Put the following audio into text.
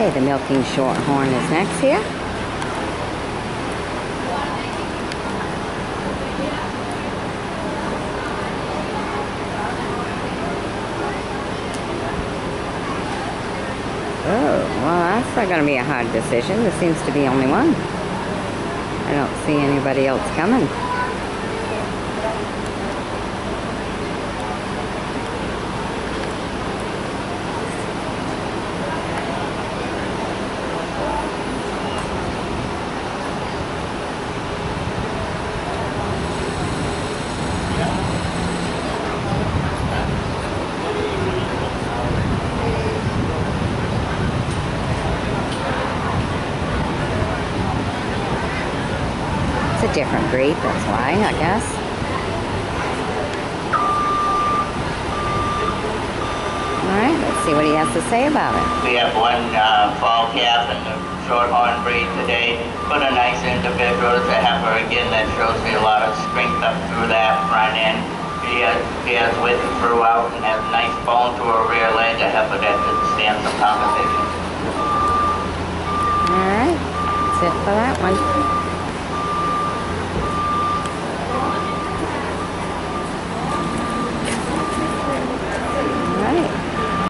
Okay, the milking shorthorn is next here. Oh, well, that's not going to be a hard decision. There seems to be only one. I don't see anybody else coming. It's a different breed, that's why, I guess. Alright, let's see what he has to say about it. We have one uh, fall calf in the shorthorn breed today. Put a nice individual. It's a heifer again that shows me a lot of strength up through that front end. He has, he has width throughout and has nice bone to her rear leg. A heifer that could stand some competition. Alright, that's it for that one.